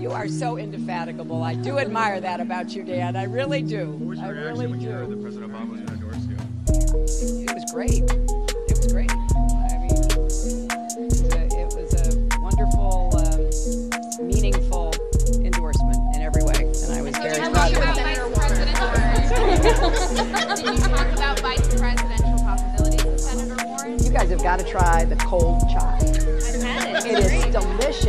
You are so indefatigable. I do admire that about you, Dan. I really do. What was your I reaction really when do. heard that President Obama was going to endorse you? It was great. Warren? You guys have got to try the cold chai. I've had it. It is delicious?